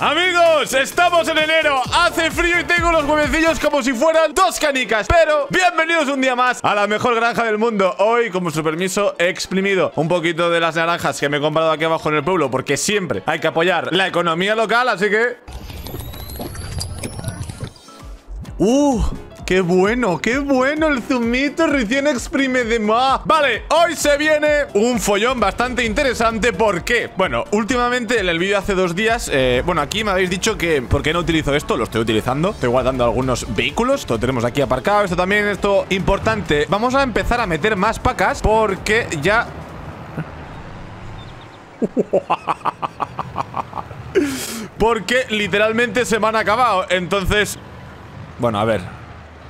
Amigos, estamos en enero, hace frío y tengo los huevecillos como si fueran dos canicas. Pero bienvenidos un día más a la mejor granja del mundo. Hoy, con su permiso, he exprimido un poquito de las naranjas que me he comprado aquí abajo en el pueblo Porque siempre hay que apoyar la economía local, así que... ¡Uh! ¡Qué bueno! ¡Qué bueno el zumito recién exprime de más! Vale, hoy se viene un follón bastante interesante ¿Por qué? Bueno, últimamente en el vídeo hace dos días eh, Bueno, aquí me habéis dicho que ¿Por qué no utilizo esto? Lo estoy utilizando Estoy guardando algunos vehículos Esto tenemos aquí aparcado Esto también, esto importante Vamos a empezar a meter más pacas Porque ya... Porque literalmente se me han acabado Entonces... Bueno, a ver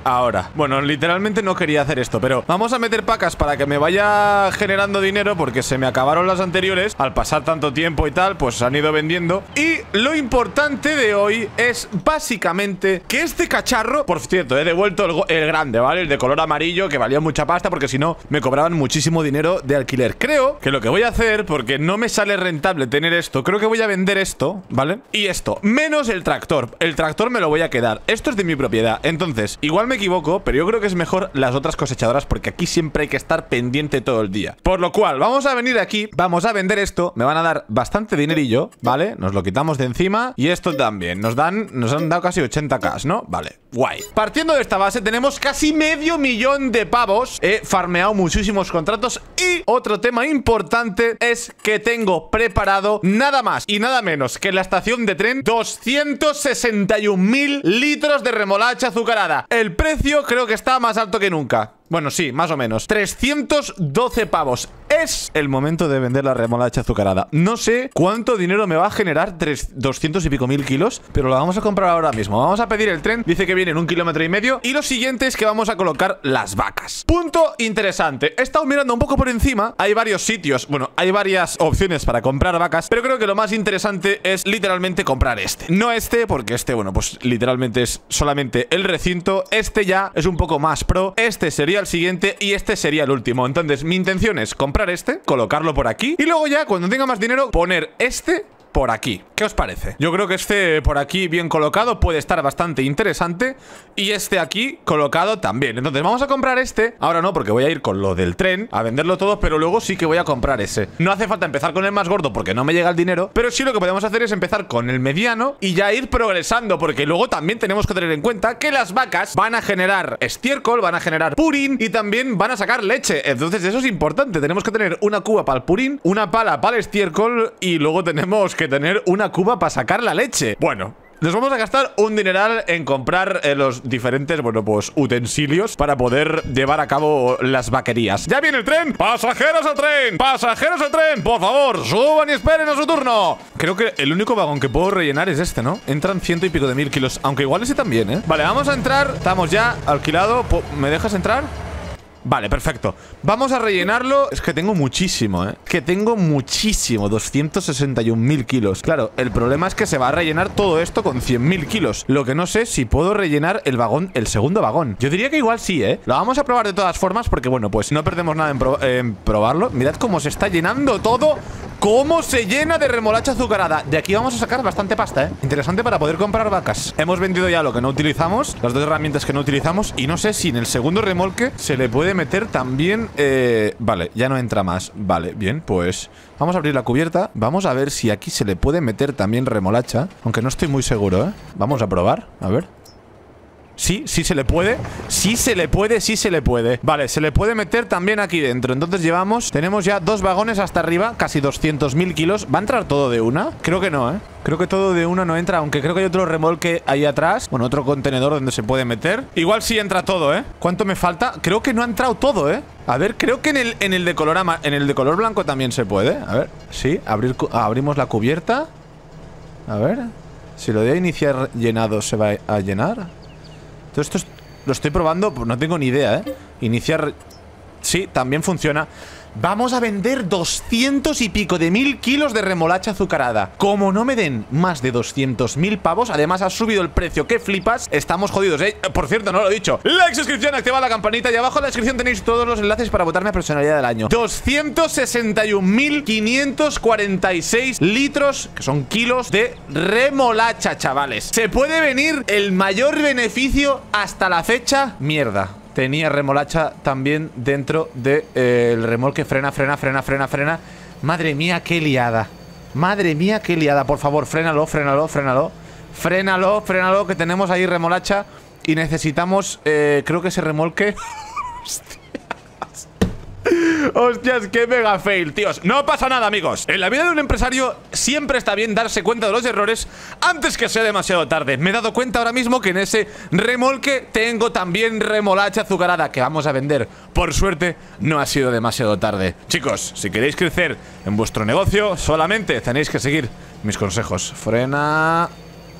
ahora. Bueno, literalmente no quería hacer esto, pero vamos a meter pacas para que me vaya generando dinero porque se me acabaron las anteriores. Al pasar tanto tiempo y tal, pues se han ido vendiendo. Y lo importante de hoy es básicamente que este cacharro, por cierto, he devuelto el, grande, ¿vale? El de color amarillo que valía mucha pasta porque si no me cobraban muchísimo dinero de alquiler. Creo que lo que voy a hacer, porque no me sale rentable tener esto, creo que voy a vender esto, ¿vale? Y esto, menos el tractor. El tractor me lo voy a quedar. Esto es de mi propiedad. Entonces, igual me equivoco, pero yo creo que es mejor las otras cosechadoras porque aquí siempre hay que estar pendiente todo el día. Por lo cual, vamos a venir aquí, vamos a vender esto, me van a dar bastante dinerillo, ¿vale? Nos lo quitamos de encima y esto también. Nos dan, nos han dado casi 80k, ¿no? Vale, guay. Partiendo de esta base tenemos casi medio millón de pavos. He farmeado muchísimos contratos y otro tema importante es que tengo preparado nada más y nada menos que la estación de tren 261 mil litros de remolacha azucarada. El precio creo que está más alto que nunca. Bueno, sí, más o menos. 312 pavos. Es el momento de vender la remolacha azucarada. No sé cuánto dinero me va a generar 200 y pico mil kilos Pero lo vamos a comprar ahora mismo. Vamos a pedir el tren. Dice que viene en un kilómetro y medio. Y lo siguiente es que vamos a colocar las vacas. Punto interesante. He estado mirando un poco por encima. Hay varios sitios. Bueno, hay varias opciones para comprar vacas Pero creo que lo más interesante es literalmente comprar este. No este, porque este, bueno, pues literalmente es solamente el recinto. Este ya es un poco más pro. Este sería el siguiente y este sería el último. Entonces, mi intención es comprar este, colocarlo por aquí y luego ya, cuando tenga más dinero, poner este por aquí. ¿Qué os parece? Yo creo que este por aquí bien colocado puede estar bastante interesante y este aquí colocado también. Entonces vamos a comprar este. Ahora no, porque voy a ir con lo del tren a venderlo todo, pero luego sí que voy a comprar ese. No hace falta empezar con el más gordo porque no me llega el dinero, pero sí lo que podemos hacer es empezar con el mediano y ya ir progresando, porque luego también tenemos que tener en cuenta que las vacas van a generar estiércol, van a generar purín y también van a sacar leche. Entonces eso es importante. Tenemos que tener una cuba para el purín, una pala para el estiércol y luego tenemos que que tener una cuba para sacar la leche. Bueno, nos vamos a gastar un dineral en comprar eh, los diferentes, bueno, pues utensilios para poder llevar a cabo las vaquerías. ¡Ya viene el tren! ¡Pasajeros al tren! ¡Pasajeros al tren! ¡Por favor, suban y esperen a su turno! Creo que el único vagón que puedo rellenar es este, ¿no? Entran ciento y pico de mil kilos, aunque igual ese también, ¿eh? Vale, vamos a entrar. Estamos ya alquilado. ¿Me dejas entrar? Vale, perfecto Vamos a rellenarlo Es que tengo muchísimo, ¿eh? Que tengo muchísimo 261.000 kilos Claro, el problema es que se va a rellenar todo esto con 100.000 kilos Lo que no sé si puedo rellenar el vagón El segundo vagón Yo diría que igual sí, ¿eh? Lo vamos a probar de todas formas Porque, bueno, pues no perdemos nada en, en probarlo Mirad cómo se está llenando todo ¿Cómo se llena de remolacha azucarada? De aquí vamos a sacar bastante pasta, ¿eh? Interesante para poder comprar vacas Hemos vendido ya lo que no utilizamos Las dos herramientas que no utilizamos Y no sé si en el segundo remolque se le puede meter también... Eh, vale, ya no entra más. Vale, bien, pues... Vamos a abrir la cubierta. Vamos a ver si aquí se le puede meter también remolacha Aunque no estoy muy seguro, ¿eh? Vamos a probar, a ver Sí, sí se le puede Sí se le puede, sí se le puede Vale, se le puede meter también aquí dentro Entonces llevamos, tenemos ya dos vagones hasta arriba Casi 200.000 kilos ¿Va a entrar todo de una? Creo que no, ¿eh? Creo que todo de una no entra Aunque creo que hay otro remolque ahí atrás Bueno, otro contenedor donde se puede meter Igual sí entra todo, ¿eh? ¿Cuánto me falta? Creo que no ha entrado todo, ¿eh? A ver, creo que en el, en el de color en el de color blanco también se puede A ver, sí, abrir, abrimos la cubierta A ver Si lo de iniciar llenado se va a llenar todo esto lo estoy probando, pues no tengo ni idea, ¿eh? Iniciar... Sí, también funciona. Vamos a vender 200 y pico de mil kilos de remolacha azucarada. Como no me den más de 200 mil pavos, además ha subido el precio que flipas, estamos jodidos, ¿eh? Por cierto, no lo he dicho. Like, suscripción, activa la campanita y abajo en la descripción tenéis todos los enlaces para votarme a personalidad del año. 261.546 litros, que son kilos de remolacha, chavales. ¿Se puede venir el mayor beneficio hasta la fecha? Mierda tenía remolacha también dentro del de, eh, remolque. Frena, frena, frena, frena, frena. Madre mía, qué liada. Madre mía, qué liada. Por favor, frénalo, frénalo, frénalo. Frénalo, frénalo, que tenemos ahí remolacha. Y necesitamos, eh, creo que ese remolque... Hostia. Hostias, qué mega fail, tíos. No pasa nada, amigos. En la vida de un empresario siempre está bien darse cuenta de los errores Antes que sea demasiado tarde. Me he dado cuenta ahora mismo que en ese remolque Tengo también remolacha azucarada Que vamos a vender. Por suerte, no ha sido demasiado tarde. Chicos, si queréis crecer en vuestro negocio Solamente tenéis que seguir mis consejos. Frena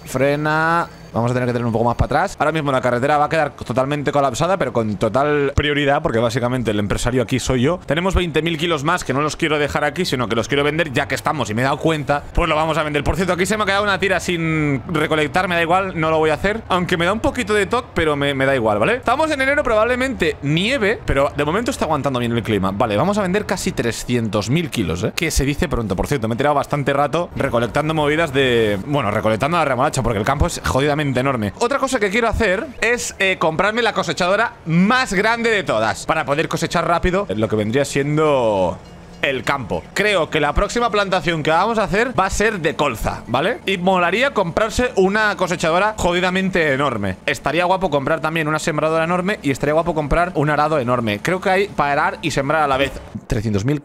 Frena Vamos a tener que tener un poco más para atrás. Ahora mismo la carretera va a quedar totalmente colapsada, pero con total prioridad, porque básicamente el empresario aquí soy yo. Tenemos 20.000 kilos más que no los quiero dejar aquí, sino que los quiero vender ya que estamos. Y me he dado cuenta, pues lo vamos a vender. Por cierto, aquí se me ha quedado una tira sin recolectar, me da igual, no lo voy a hacer. Aunque me da un poquito de toque, pero me, me da igual, ¿vale? Estamos en enero, probablemente nieve, pero de momento está aguantando bien el clima. Vale, vamos a vender casi 300.000 kilos, ¿eh? Que se dice pronto. Por cierto, me he tirado bastante rato recolectando movidas de... Bueno, recolectando la remolacha, porque el campo es jodidamente enorme. Otra cosa que quiero hacer es eh, comprarme la cosechadora más grande de todas para poder cosechar rápido lo que vendría siendo el campo. Creo que la próxima plantación que vamos a hacer va a ser de colza, ¿vale? Y molaría comprarse una cosechadora jodidamente enorme. Estaría guapo comprar también una sembradora enorme y estaría guapo comprar un arado enorme. Creo que hay para arar y sembrar a la vez. 300.000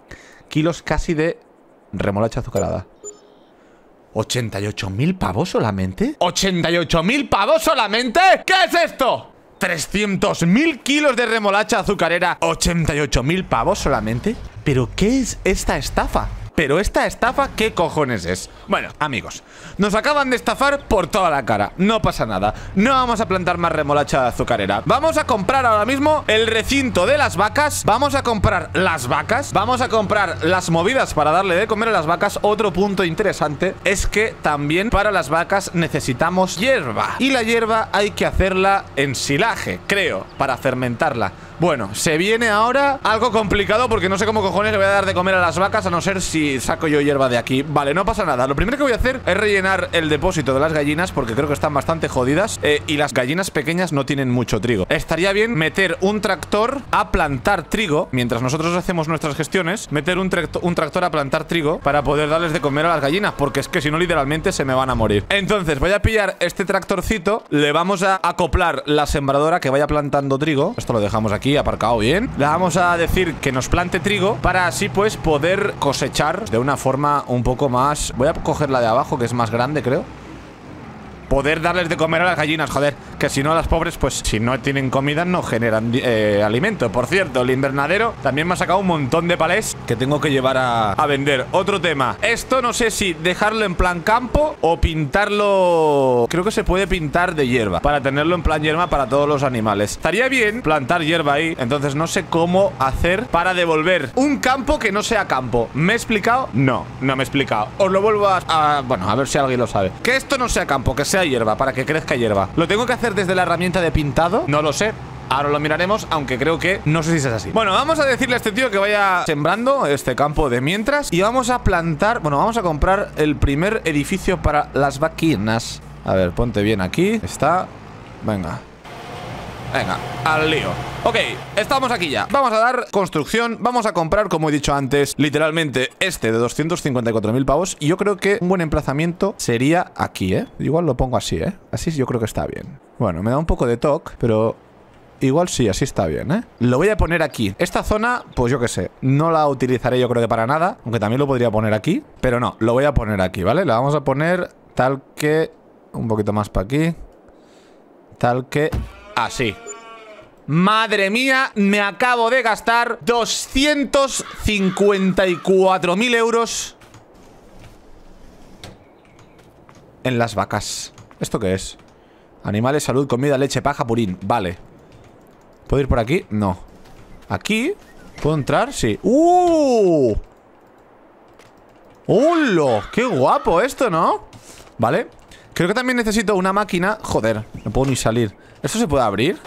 kilos casi de remolacha azucarada. ¿88.000 pavos solamente? ¿88.000 pavos solamente? ¿Qué es esto? 300.000 kilos de remolacha azucarera ¿88.000 pavos solamente? ¿Pero qué es esta estafa? Pero esta estafa, ¿qué cojones es? Bueno, amigos, nos acaban de estafar por toda la cara. No pasa nada, no vamos a plantar más remolacha azucarera. Vamos a comprar ahora mismo el recinto de las vacas. Vamos a comprar las vacas. Vamos a comprar las movidas para darle de comer a las vacas. Otro punto interesante es que también para las vacas necesitamos hierba. Y la hierba hay que hacerla en silaje, creo, para fermentarla. Bueno, se viene ahora algo complicado porque no sé cómo cojones le voy a dar de comer a las vacas a no ser si saco yo hierba de aquí. Vale, no pasa nada. Lo primero que voy a hacer es rellenar el depósito de las gallinas porque creo que están bastante jodidas eh, y las gallinas pequeñas no tienen mucho trigo. Estaría bien meter un tractor a plantar trigo mientras nosotros hacemos nuestras gestiones, meter un, un tractor a plantar trigo para poder darles de comer a las gallinas porque es que si no literalmente se me van a morir. Entonces voy a pillar este tractorcito, le vamos a acoplar la sembradora que vaya plantando trigo. Esto lo dejamos aquí aparcado bien Le vamos a decir que nos plante trigo Para así pues poder cosechar De una forma un poco más Voy a coger la de abajo que es más grande creo poder darles de comer a las gallinas, joder. Que si no, las pobres, pues si no tienen comida, no generan eh, alimento. Por cierto, el invernadero también me ha sacado un montón de palés que tengo que llevar a, a vender. Otro tema. Esto no sé si dejarlo en plan campo o pintarlo... Creo que se puede pintar de hierba para tenerlo en plan hierba para todos los animales. Estaría bien plantar hierba ahí. Entonces no sé cómo hacer para devolver un campo que no sea campo. ¿Me he explicado? No, no me he explicado. Os lo vuelvo a... a bueno, a ver si alguien lo sabe. Que esto no sea campo, que sea hierba, para que crezca hierba. ¿Lo tengo que hacer desde la herramienta de pintado? No lo sé. Ahora lo miraremos, aunque creo que no sé si es así Bueno, vamos a decirle a este tío que vaya sembrando este campo de mientras Y vamos a plantar, bueno, vamos a comprar el primer edificio para las vaquinas A ver, ponte bien aquí Está, venga Venga, al lío Ok, estamos aquí ya Vamos a dar construcción Vamos a comprar, como he dicho antes Literalmente este de 254.000 pavos Y yo creo que un buen emplazamiento sería aquí, ¿eh? Igual lo pongo así, ¿eh? Así yo creo que está bien Bueno, me da un poco de toque Pero Igual sí, así está bien, ¿eh? Lo voy a poner aquí Esta zona, pues yo qué sé No la utilizaré yo creo que para nada Aunque también lo podría poner aquí Pero no, lo voy a poner aquí, ¿vale? La vamos a poner tal que... Un poquito más para aquí Tal que... Así Madre mía, me acabo de gastar 254.000 euros En las vacas ¿Esto qué es? Animales, salud, comida, leche, paja, purín Vale ¿Puedo ir por aquí? No Aquí ¿Puedo entrar? Sí. ¡Uh! ¡Hola! ¡Qué guapo esto, ¿no? Vale Creo que también necesito una máquina Joder, no puedo ni salir ¿Esto se puede abrir?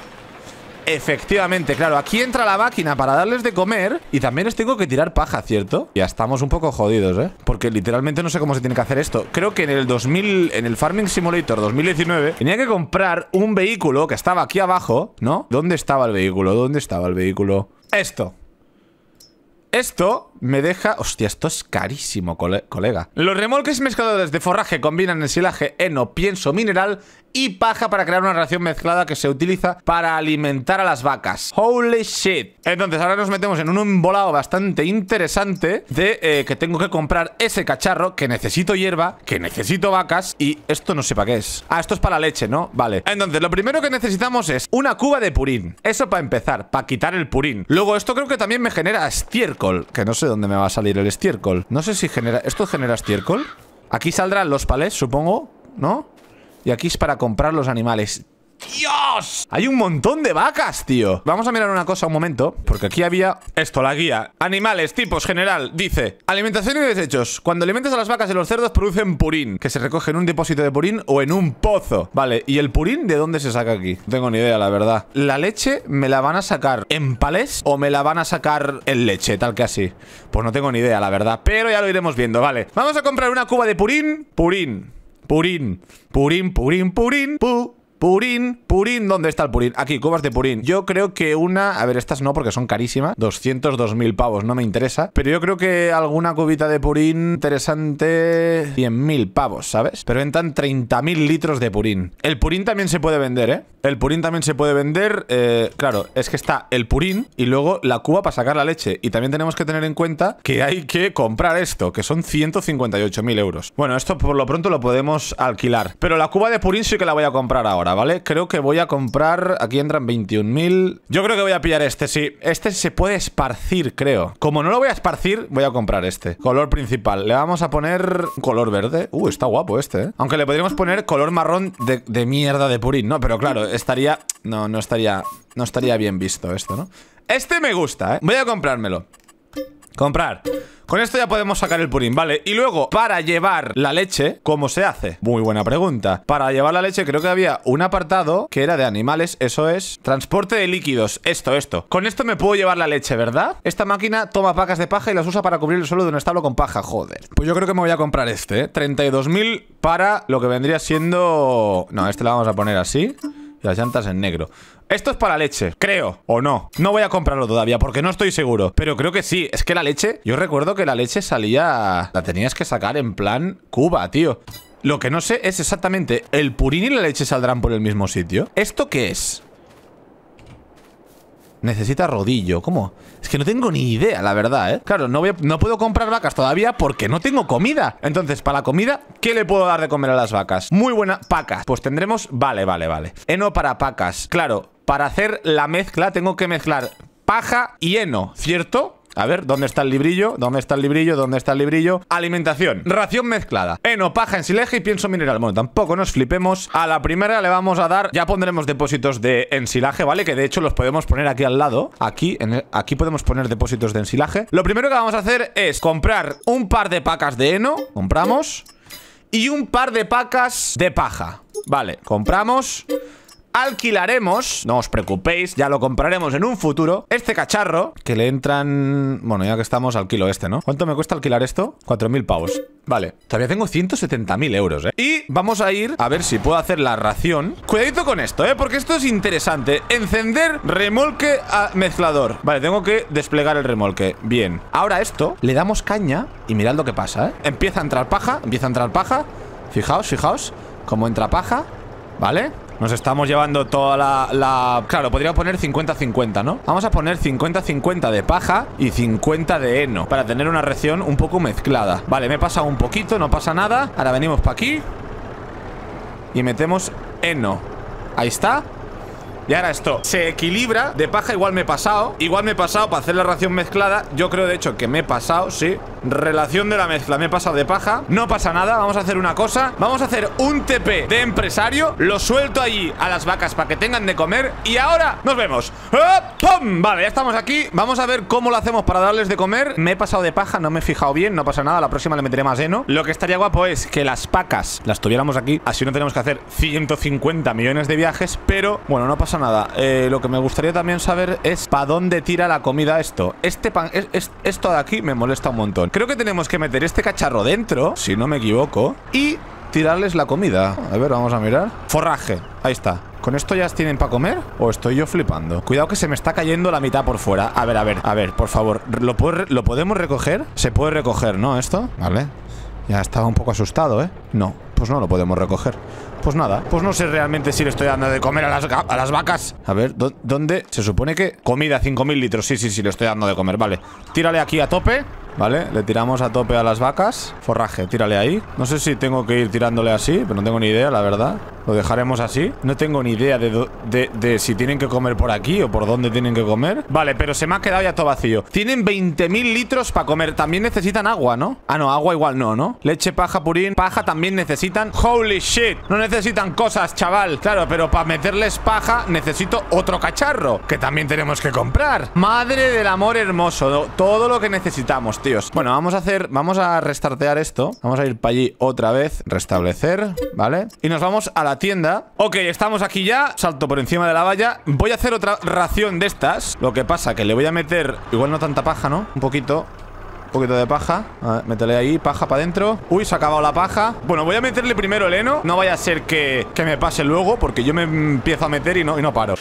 Efectivamente, claro, aquí entra la máquina para darles de comer Y también les tengo que tirar paja, ¿cierto? Ya estamos un poco jodidos, ¿eh? Porque literalmente no sé cómo se tiene que hacer esto Creo que en el 2000, en el Farming Simulator 2019 Tenía que comprar un vehículo que estaba aquí abajo, ¿no? ¿Dónde estaba el vehículo? ¿Dónde estaba el vehículo? Esto esto me deja... Hostia, esto es carísimo, colega. Los remolques mezcladores de forraje combinan el silaje heno, pienso mineral y paja para crear una ración mezclada que se utiliza para alimentar a las vacas. Holy shit. Entonces ahora nos metemos en un embolado bastante interesante de eh, que tengo que comprar ese cacharro, que necesito hierba, que necesito vacas y esto no sé para qué es. Ah, esto es para la leche, ¿no? Vale. Entonces lo primero que necesitamos es una cuba de purín. Eso para empezar, para quitar el purín. Luego esto creo que también me genera estiércol, que no sé dónde me va a salir el estiércol. No sé si genera... ¿Esto genera estiércol? Aquí saldrán los palés, supongo, ¿no? Y aquí es para comprar los animales ¡Dios! Hay un montón de vacas, tío. Vamos a mirar una cosa un momento Porque aquí había esto, la guía. Animales, tipos, general Dice Alimentación y desechos. Cuando alimentas a las vacas y los cerdos producen purín Que se recoge en un depósito de purín o en un pozo. Vale, ¿y el purín de dónde se saca aquí? No tengo ni idea, la verdad. ¿La leche me la van a sacar en palés o me la van a sacar en leche? Tal que así Pues no tengo ni idea, la verdad Pero ya lo iremos viendo, vale. Vamos a comprar una cuba de purín Purín Purín Purín, purín, purín Pu. Purín, Purín, ¿dónde está el Purín? Aquí, cubas de Purín Yo creo que una, a ver, estas no porque son carísimas 202.000 pavos, no me interesa Pero yo creo que alguna cubita de Purín interesante 100.000 pavos, ¿sabes? Pero entran 30.000 litros de Purín El Purín también se puede vender, ¿eh? El Purín también se puede vender eh, Claro, es que está el Purín y luego la cuba para sacar la leche Y también tenemos que tener en cuenta que hay que comprar esto Que son 158.000 euros Bueno, esto por lo pronto lo podemos alquilar Pero la cuba de Purín sí que la voy a comprar ahora ¿vale? Creo que voy a comprar... Aquí entran 21.000... Yo creo que voy a pillar este, sí. Este se puede esparcir, creo. Como no lo voy a esparcir, voy a comprar este. Color principal. Le vamos a poner color verde. Uh, está guapo este, ¿eh? Aunque le podríamos poner color marrón de, mierda de purín, ¿no? Pero claro, estaría... No, no estaría... No estaría bien visto esto, ¿no? Este me gusta, ¿eh? Voy a comprármelo. Comprar. Con esto ya podemos sacar el purín, ¿vale? Y luego, para llevar la leche, ¿cómo se hace? Muy buena pregunta. Para llevar la leche creo que había un apartado que era de animales, eso es transporte de líquidos, esto, esto. Con esto me puedo llevar la leche, ¿verdad? Esta máquina toma pacas de paja y las usa para cubrir el suelo de un establo con paja, joder. Pues yo creo que me voy a comprar este, ¿eh? 32.000 para lo que vendría siendo... No, este lo vamos a poner así y las llantas en negro. Esto es para leche, creo, o no. No voy a comprarlo todavía porque no estoy seguro. Pero creo que sí. Es que la leche, yo recuerdo que la leche salía... La tenías que sacar en plan Cuba, tío. Lo que no sé es exactamente, ¿el purín y la leche saldrán por el mismo sitio? ¿Esto qué es? Necesita rodillo, ¿cómo? Es que no tengo ni idea, la verdad, ¿eh? Claro, no, no puedo comprar vacas todavía porque no tengo comida Entonces, para la comida, ¿qué le puedo dar de comer a las vacas? Muy buena, pacas Pues tendremos, vale, vale, vale Heno para pacas, claro Para hacer la mezcla tengo que mezclar paja y heno, ¿cierto? A ver, ¿dónde está el librillo? ¿Dónde está el librillo? ¿Dónde está el librillo? Alimentación, ración mezclada. Heno, paja, ensilaje y pienso mineral. Bueno, tampoco nos flipemos. A la primera le vamos a dar, ya pondremos depósitos de ensilaje, ¿vale? Que de hecho los podemos poner aquí al lado. Aquí, aquí podemos poner depósitos de ensilaje. Lo primero que vamos a hacer es comprar un par de pacas de heno Compramos. Y un par de pacas de paja. Vale, compramos alquilaremos, no os preocupéis, ya lo compraremos en un futuro, este cacharro, que le entran... Bueno, ya que estamos, alquilo este, ¿no? ¿Cuánto me cuesta alquilar esto? 4.000 pavos. Vale, todavía tengo 170.000 euros, ¿eh? Y vamos a ir a ver si puedo hacer la ración. Cuidadito con esto, ¿eh? Porque esto es interesante. Encender remolque a mezclador. Vale, tengo que desplegar el remolque. Bien. Ahora esto, le damos caña y mirad lo que pasa, ¿eh? Empieza a entrar paja, empieza a entrar paja. Fijaos, fijaos, cómo entra paja. ¿Vale? Nos estamos llevando toda la... Claro, podría poner 50-50, ¿no? Vamos a poner 50-50 de paja y 50 de heno Para tener una región un poco mezclada. Vale, me he pasado un poquito, no pasa nada. Ahora venimos para aquí Y metemos heno. Ahí está. Y ahora esto se equilibra. De paja igual me he pasado Igual me he pasado para hacer la ración mezclada. Yo creo de hecho que me he pasado, sí Relación de la mezcla. Me he pasado de paja. No pasa nada. Vamos a hacer una cosa. Vamos a hacer un TP de empresario. Lo suelto allí a las vacas para que tengan de comer. Y ahora nos vemos. ¡Pum! Vale, ya estamos aquí. Vamos a ver cómo lo hacemos para darles de comer. Me he pasado de paja. No me he fijado bien. No pasa nada. La próxima le meteré más heno. Lo que estaría guapo es que las pacas las tuviéramos aquí. Así no tenemos que hacer 150 millones de viajes. Pero, bueno, no pasa nada. Eh, lo que me gustaría también saber es para dónde tira la comida esto. Este pan, es, esto de aquí me molesta un montón. Creo que tenemos que meter este cacharro dentro, si no me equivoco, y tirarles la comida. A ver, vamos a mirar. Forraje, ahí está. ¿Con esto ya tienen para comer? ¿O estoy yo flipando? Cuidado que se me está cayendo la mitad por fuera A ver, a ver, a ver, por favor ¿Lo, ¿lo podemos recoger? Se puede recoger, ¿no? Esto, vale Ya estaba un poco asustado, ¿eh? No, pues no lo podemos recoger pues nada, pues no sé realmente si le estoy dando de comer a las, a las vacas A ver, ¿dónde? Se supone que comida, 5.000 litros Sí, sí, sí, le estoy dando de comer, vale Tírale aquí a tope Vale, le tiramos a tope a las vacas. Forraje, tírale ahí. No sé si tengo que ir tirándole así Pero no tengo ni idea, la verdad Lo dejaremos así. No tengo ni idea de, de, si tienen que comer por aquí O por dónde tienen que comer. Vale, pero se me ha quedado ya todo vacío. Tienen 20.000 litros para comer. También necesitan agua, ¿no? Ah, no, agua igual no, ¿no? Leche, paja, purín Paja también necesitan. Holy shit No necesitan cosas, chaval. Claro, pero para meterles paja Necesito otro cacharro Que también tenemos que comprar. Madre del amor hermoso Todo lo que necesitamos, tío bueno, vamos a hacer, vamos a restartear esto. Vamos a ir para allí otra vez Restablecer, ¿vale? Y nos vamos a la tienda. Ok, estamos aquí ya. Salto por encima de la valla. Voy a hacer otra ración de estas. Lo que pasa que le voy a meter, igual no tanta paja, ¿no? Un poquito un poquito de paja. A ver, métele ahí, paja para adentro. Uy, se ha acabado la paja. Bueno, voy a meterle primero el heno. No vaya a ser que, que me pase luego, porque yo me empiezo a meter y no, y no paro.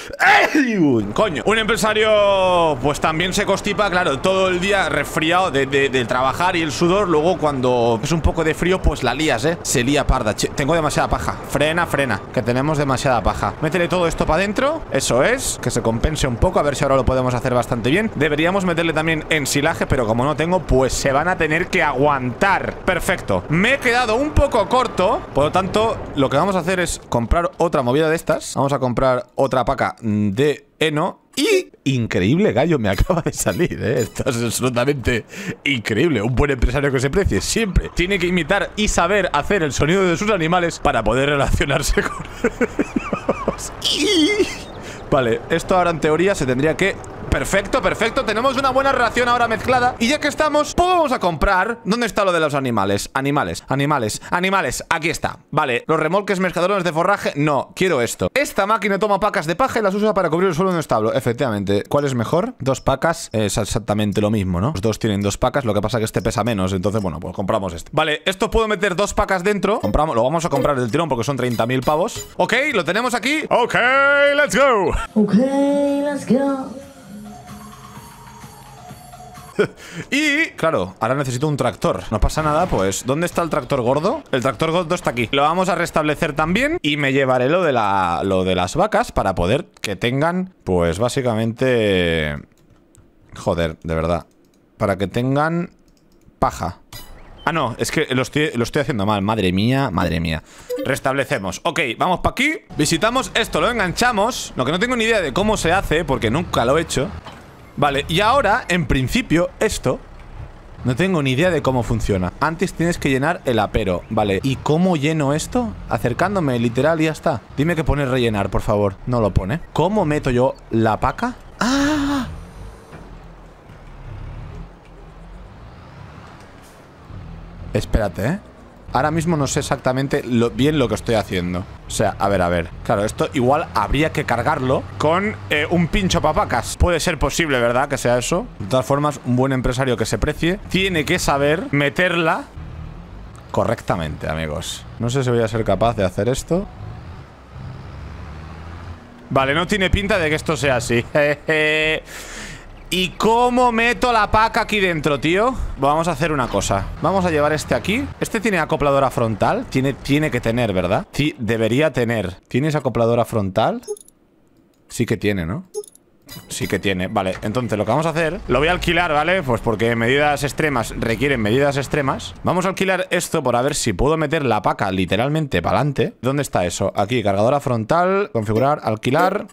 ¡Ey! Coño. Un empresario, pues también se constipa, claro, todo el día resfriado de, de, trabajar y el sudor. Luego, cuando es un poco de frío, pues la lías, ¿eh? Se lía parda. tengo demasiada paja. Frena, frena. Que tenemos demasiada paja. Métele todo esto para adentro. Eso es. Que se compense un poco. A ver si ahora lo podemos hacer bastante bien. Deberíamos meterle también ensilaje, pero como no tengo, pues pues se van a tener que aguantar Perfecto, me he quedado un poco corto Por lo tanto, lo que vamos a hacer es comprar otra movida de estas Vamos a comprar otra paca de heno y increíble gallo me acaba de salir, ¿eh? Esto es absolutamente increíble. Un buen empresario que se precie siempre tiene que imitar y saber hacer el sonido de sus animales para poder relacionarse con ellos. Vale, esto ahora en teoría se tendría que Perfecto, perfecto, tenemos una buena relación ahora mezclada. Y ya que estamos, pues vamos a comprar. ¿Dónde está lo de los animales? Animales, animales, animales, aquí está. Vale, los remolques mezcladores de forraje No, quiero esto. Esta máquina toma pacas de paja y las usa para cubrir el suelo de un establo. Efectivamente, ¿cuál es mejor? Dos pacas, es exactamente lo mismo, ¿no? Los dos tienen dos pacas, lo que pasa es que este pesa menos Entonces, bueno, pues compramos este. Vale, esto puedo meter dos pacas dentro. Compramos, lo vamos a comprar del tirón porque son 30.000 pavos. Ok, lo tenemos aquí. Ok, let's go. Ok, let's go y, claro, ahora necesito un tractor. No pasa nada, pues ¿Dónde está el tractor gordo? El tractor gordo está aquí. Lo vamos a restablecer también Y me llevaré lo de, la, lo de las vacas Para poder que tengan, pues básicamente Joder, de verdad Para que tengan paja. Ah, no, es que lo estoy, lo estoy haciendo mal. Madre mía, madre mía. Restablecemos. Ok, vamos para aquí. Visitamos esto, lo enganchamos. Lo que no tengo ni idea de cómo se hace Porque nunca lo he hecho Vale, y ahora, en principio, esto no tengo ni idea de cómo funciona Antes tienes que llenar el apero Vale, ¿y cómo lleno esto? Acercándome, literal, y ya está Dime que pone rellenar, por favor No lo pone ¿Cómo meto yo la paca? ¡Ah! Espérate, ¿eh? Ahora mismo no sé exactamente lo, bien lo que estoy haciendo. O sea, a ver, a ver. Claro, esto igual habría que cargarlo Con eh, un pincho papacas. Puede ser posible, ¿verdad? Que sea eso. De todas formas, un buen empresario que se precie Tiene que saber meterla Correctamente, amigos. No sé si voy a ser capaz de hacer esto. Vale, no tiene pinta de que esto sea así ¿Y cómo meto la paca aquí dentro, tío? Vamos a hacer una cosa Vamos a llevar este aquí Este tiene acopladora frontal Tiene, tiene que tener, ¿verdad? Sí, debería tener ¿Tienes acopladora frontal? Sí que tiene, ¿no? Sí que tiene, vale, entonces lo que vamos a hacer Lo voy a alquilar, ¿vale? Pues porque medidas extremas requieren medidas extremas Vamos a alquilar esto por a ver si puedo meter la paca literalmente para adelante ¿Dónde está eso? Aquí, cargadora frontal Configurar, alquilar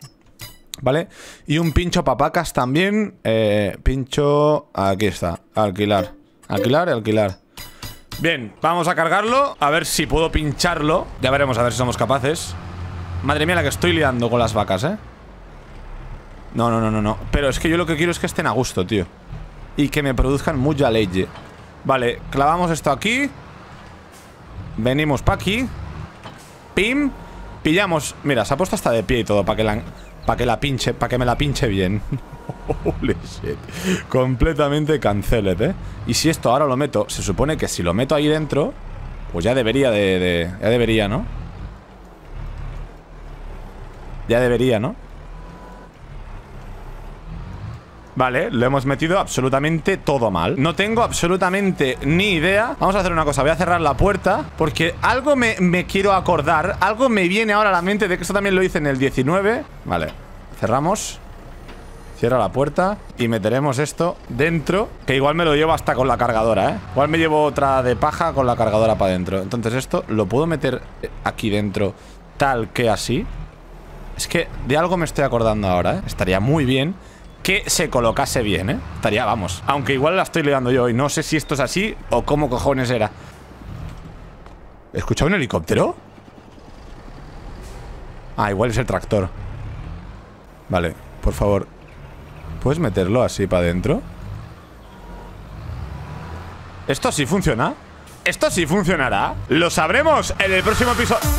¿Vale? Y un pincho papacas también eh, Pincho... Aquí está, alquilar Alquilar alquilar. Bien, vamos a cargarlo. A ver si puedo pincharlo. Ya veremos a ver si somos capaces. Madre mía, la que estoy liando con las vacas, ¿eh? No, no, no, no, no. Pero es que yo lo que quiero es que estén a gusto, tío. Y que me produzcan mucha leche. Vale, clavamos esto aquí. Venimos para aquí. Pim. Pillamos. Mira, se ha puesto hasta de pie y todo para que la, para que la pinche, para que me la pinche bien. Holy shit. Completamente canceled, ¿eh? Y si esto ahora lo meto, se supone que si lo meto ahí dentro, pues ya debería de, de ya debería, ¿no? Ya debería, ¿no? Vale, lo hemos metido absolutamente todo mal. No tengo absolutamente ni idea. Vamos a hacer una cosa, voy a cerrar la puerta Porque algo me, me, quiero acordar Algo me viene ahora a la mente De que esto también lo hice en el 19 Vale, cerramos Cierra la puerta y meteremos esto dentro Que igual me lo llevo hasta con la cargadora, ¿eh? Igual me llevo otra de paja con la cargadora para adentro. Entonces esto lo puedo meter aquí dentro Tal que así. Es que de algo me estoy acordando ahora, ¿eh? Estaría muy bien que se colocase bien, ¿eh? Estaría, vamos. Aunque igual la estoy liando yo y no sé si esto es así o cómo cojones era. ¿He escuchado un helicóptero? Ah, igual es el tractor. Vale, por favor. ¿Puedes meterlo así para adentro? ¿Esto sí funciona? ¿Esto sí funcionará? Lo sabremos en el próximo episodio.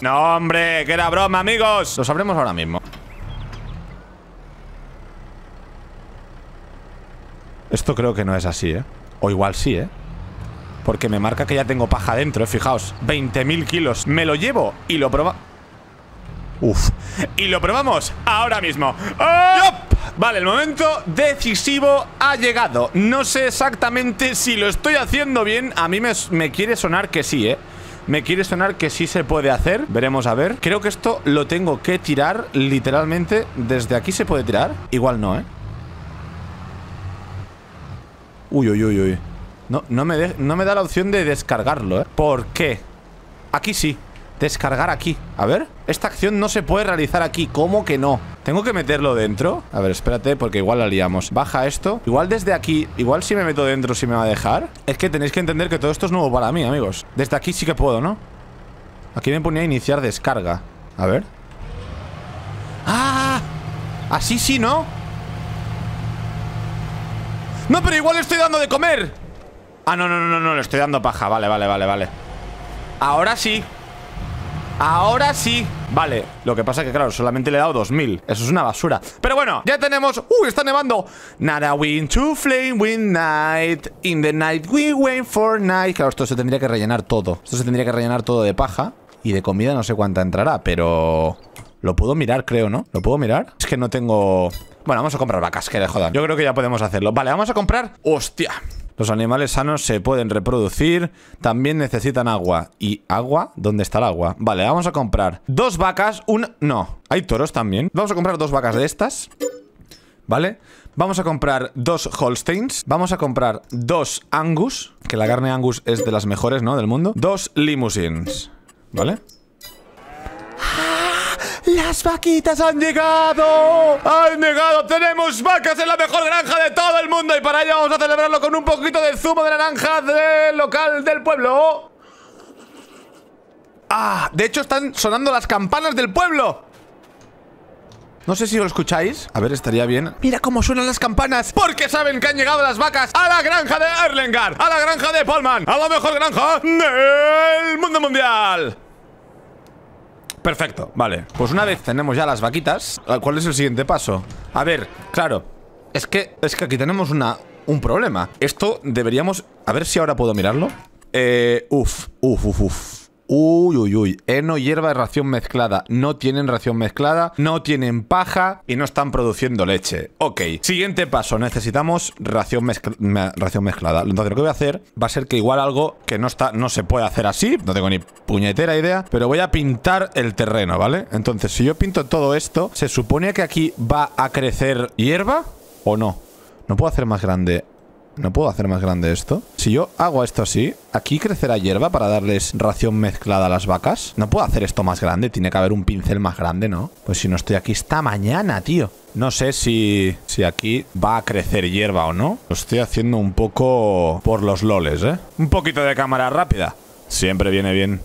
No, hombre, que era broma, amigos. Lo sabremos ahora mismo. Esto creo que no es así, ¿eh? O igual sí, ¿eh? Porque me marca que ya tengo paja dentro, ¿eh? Fijaos, 20.000 kilos Me lo llevo y lo proba... Uf Y lo probamos ahora mismo ¡Oh! Vale, el momento decisivo ha llegado No sé exactamente si lo estoy haciendo bien A mí me, me quiere sonar que sí, ¿eh? Me quiere sonar que sí se puede hacer Veremos a ver Creo que esto lo tengo que tirar literalmente Desde aquí se puede tirar Igual no, ¿eh? Uy, uy, uy, uy. No, no, me no me da la opción de descargarlo, ¿eh? ¿Por qué? Aquí sí. Descargar aquí. A ver. Esta acción no se puede realizar aquí. ¿Cómo que no? ¿Tengo que meterlo dentro? A ver, espérate, porque igual la liamos. Baja esto. Igual desde aquí. Igual si me meto dentro, si me va a dejar. Es que tenéis que entender que todo esto es nuevo para mí, amigos. Desde aquí sí que puedo, ¿no? Aquí me ponía iniciar descarga. A ver. ¡Ah! Así sí, ¿no? No, pero igual le estoy dando de comer. Ah, no, no, no, no, le estoy dando paja. Vale, vale, vale, vale. Ahora sí. Ahora sí. Vale, lo que pasa es que claro, solamente le he dado 2000 Eso es una basura. Pero bueno, ya tenemos ¡Uh, está nevando! Nada wind to flame wind night. In the night we wait for night. Claro, esto se tendría que rellenar todo. Esto se tendría que rellenar todo de paja Y de comida no sé cuánta entrará, pero... Lo puedo mirar, creo, ¿no? ¿Lo puedo mirar? Es que no tengo... Bueno, vamos a comprar vacas, que le jodan. Yo creo que ya podemos hacerlo. Vale, vamos a comprar... ¡Hostia! Los animales sanos se pueden reproducir, también necesitan agua. ¿Y agua? ¿Dónde está el agua? Vale, vamos a comprar dos vacas, un... No, hay toros también. Vamos a comprar dos vacas de estas. ¿Vale? Vamos a comprar dos Holsteins. Vamos a comprar dos Angus, que la carne Angus es de las mejores, ¿no? Del mundo. Dos Limousines. ¿Vale? ¡Las vaquitas han llegado! ¡Han llegado! ¡Tenemos vacas en la mejor granja de todo el mundo! Y para ello vamos a celebrarlo con un poquito de zumo de naranja del local del pueblo. ¡Ah! De hecho están sonando las campanas del pueblo. No sé si lo escucháis. A ver, estaría bien. Mira cómo suenan las campanas. Porque saben que han llegado las vacas a la granja de Erlengar, a la granja de Polman, a la mejor granja del mundo mundial. Perfecto, vale. Pues una vez tenemos ya las vaquitas ¿Cuál es el siguiente paso? A ver, claro Es que, es que aquí tenemos una, un problema. Esto deberíamos... A ver si ahora puedo mirarlo. Eh, uf, uf, uf, uf Uy, uy, uy. Heno, hierba de ración mezclada. No tienen ración mezclada, no tienen paja y no están produciendo leche. Ok. Siguiente paso. Necesitamos ración, ración mezclada. Entonces lo que voy a hacer va a ser que igual algo que no está, no se puede hacer así. No tengo ni puñetera idea. Pero voy a pintar el terreno, ¿vale? Entonces, si yo pinto todo esto, ¿se supone que aquí va a crecer hierba o no? No puedo hacer más grande ¿No puedo hacer más grande esto? Si yo hago esto así, ¿aquí crecerá hierba para darles ración mezclada a las vacas? No puedo hacer esto más grande, tiene que haber un pincel más grande, ¿no? Pues si no estoy aquí esta mañana, tío. No sé si, si aquí va a crecer hierba o no. Lo estoy haciendo un poco por los loles, ¿eh? Un poquito de cámara rápida. Siempre viene bien.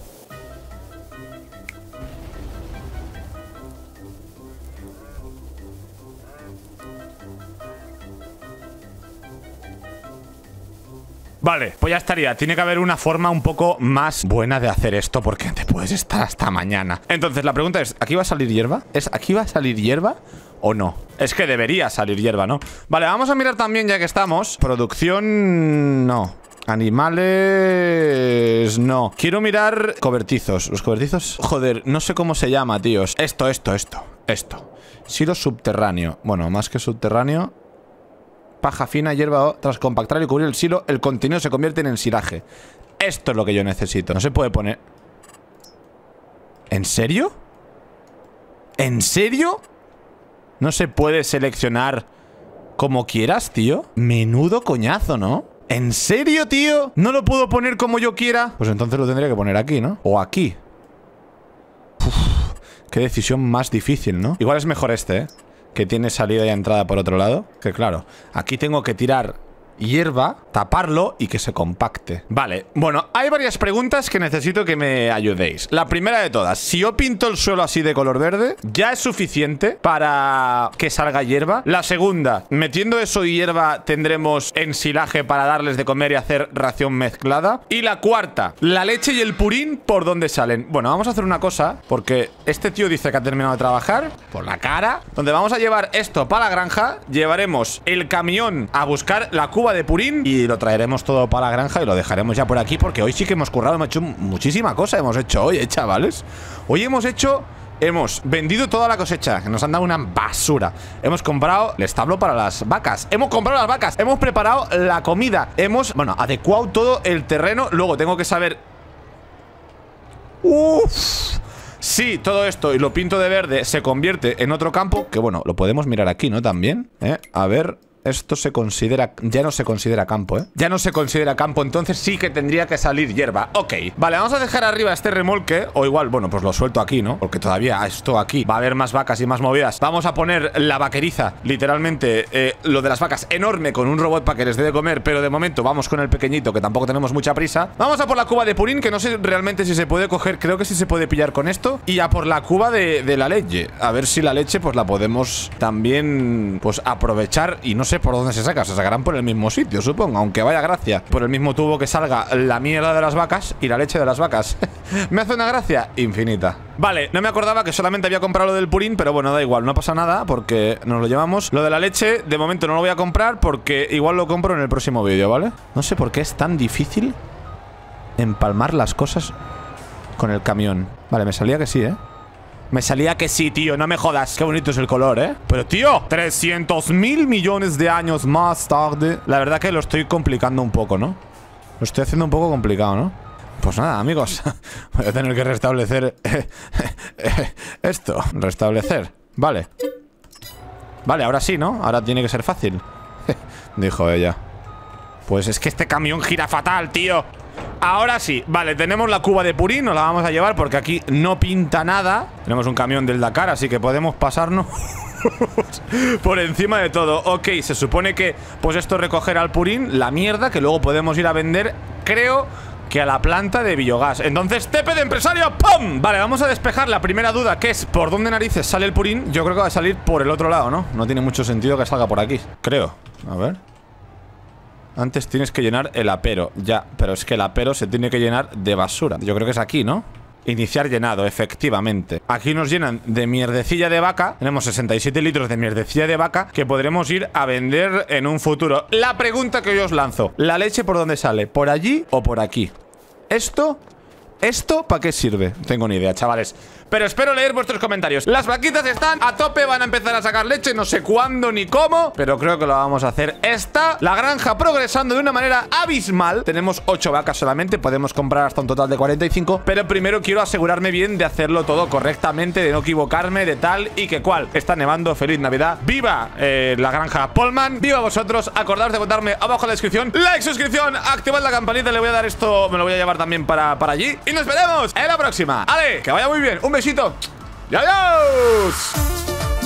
Vale, pues ya estaría. Tiene que haber una forma un poco más buena de hacer esto porque te puedes estar hasta mañana. Entonces, la pregunta es, ¿aquí va a salir hierba? ¿Es aquí va a salir hierba o no? Es que debería salir hierba, ¿no? Vale, vamos a mirar también ya que estamos. Producción... no. Animales... No. Quiero mirar cobertizos. Los cobertizos... Joder, no sé cómo se llama, tíos. Esto, esto, esto. Esto. Silo subterráneo. Bueno, más que subterráneo paja fina, hierba tras compactar y cubrir el silo, el contenido se convierte en ensilaje. Esto es lo que yo necesito. No se puede poner... ¿En serio? ¿En serio? No se puede seleccionar como quieras, tío. Menudo coñazo, ¿no? ¿En serio, tío? ¿No lo puedo poner como yo quiera? Pues entonces lo tendría que poner aquí, ¿no? O aquí. qué decisión más difícil, ¿no? Igual es mejor este, ¿eh? Que tiene salida y entrada por otro lado. Que claro, aquí tengo que tirar hierba, taparlo y que se compacte. Vale, bueno, hay varias preguntas que necesito que me ayudéis. La primera de todas, si yo pinto el suelo así de color verde, ¿ya es suficiente para que salga hierba? La segunda, metiendo eso y hierba tendremos ensilaje para darles de comer y hacer ración mezclada. Y la cuarta, la leche y el purín, ¿por dónde salen? Bueno, vamos a hacer una cosa, porque este tío dice que ha terminado de trabajar, por la cara, donde vamos a llevar esto para la granja, llevaremos el camión a buscar la cuba de purín y lo traeremos todo para la granja y lo dejaremos ya por aquí porque hoy sí que hemos currado, hemos hecho muchísima cosa, hemos hecho hoy, ¿eh, chavales? Hoy hemos hecho... Hemos vendido toda la cosecha, que nos han dado una basura. Hemos comprado el establo para las vacas. Hemos comprado las vacas. Hemos preparado la comida. Hemos, bueno, adecuado todo el terreno. Luego tengo que saber... Uff. Si todo esto y lo pinto de verde se convierte en otro campo, que bueno, lo podemos mirar aquí, ¿no? También, ¿eh? A ver, esto se considera... Ya no se considera campo, ¿eh? Ya no se considera campo, entonces sí que tendría que salir hierba. Ok, vale, vamos a dejar arriba este remolque O igual, bueno, pues lo suelto aquí, ¿no? Porque todavía esto aquí va a haber más vacas y más movidas Vamos a poner la vaqueriza, literalmente eh, Lo de las vacas enorme con un robot para que les dé de comer Pero de momento vamos con el pequeñito, que tampoco tenemos mucha prisa Vamos a por la cuba de purín, que no sé realmente si se puede coger Creo que sí se puede pillar con esto Y a por la cuba de, de la leche A ver si la leche pues la podemos también pues aprovechar Y no sé por dónde se saca. Se sacarán por el mismo sitio, supongo. Aunque vaya gracia. Por el mismo tubo que salga la mierda de las vacas y la leche de las vacas. me hace una gracia infinita. Vale, no me acordaba que solamente había comprado lo del purín, pero bueno, da igual, no pasa nada porque nos lo llevamos. Lo de la leche, de momento no lo voy a comprar porque igual lo compro en el próximo vídeo, ¿vale? No sé por qué es tan difícil empalmar las cosas con el camión. Vale, me salía que sí, ¿eh? Me salía que sí, tío, no me jodas Qué bonito es el color, ¿eh? Pero, tío, 300 mil millones de años más tarde La verdad que lo estoy complicando un poco, ¿no? Lo estoy haciendo un poco complicado, ¿no? Pues nada, amigos Voy a tener que restablecer Esto, restablecer Vale Vale, ahora sí, ¿no? Ahora tiene que ser fácil Dijo ella Pues es que este camión gira fatal, tío Ahora sí, vale, tenemos la cuba de purín Nos la vamos a llevar porque aquí no pinta nada Tenemos un camión del Dakar Así que podemos pasarnos Por encima de todo Ok, se supone que pues esto recogerá al purín La mierda que luego podemos ir a vender Creo que a la planta de biogás Entonces, tepe de empresario, ¡pum! Vale, vamos a despejar la primera duda Que es, ¿por dónde narices sale el purín? Yo creo que va a salir por el otro lado, ¿no? No tiene mucho sentido que salga por aquí Creo, a ver antes tienes que llenar el apero Ya, pero es que el apero se tiene que llenar de basura Yo creo que es aquí, ¿no? Iniciar llenado, efectivamente Aquí nos llenan de mierdecilla de vaca Tenemos 67 litros de mierdecilla de vaca Que podremos ir a vender en un futuro La pregunta que yo os lanzo ¿La leche por dónde sale? ¿Por allí o por aquí? ¿Esto? ¿Esto para qué sirve? No tengo ni idea, chavales Pero espero leer vuestros comentarios. Las vaquitas están a tope, van a empezar a sacar leche No sé cuándo ni cómo Pero creo que lo vamos a hacer esta. La granja progresando de una manera abismal. Tenemos 8 vacas solamente Podemos comprar hasta un total de 45 Pero primero quiero asegurarme bien de hacerlo todo correctamente De no equivocarme, de tal y que cual. Está nevando, feliz Navidad. ¡Viva eh, la granja Polman! ¡Viva vosotros! Acordaos de votarme abajo en la descripción. Like, suscripción, activad la campanita Le voy a dar esto, me lo voy a llevar también para, para allí. Y nos veremos en la próxima. ¡Ale! Que vaya muy bien, un besito ¡Y adiós!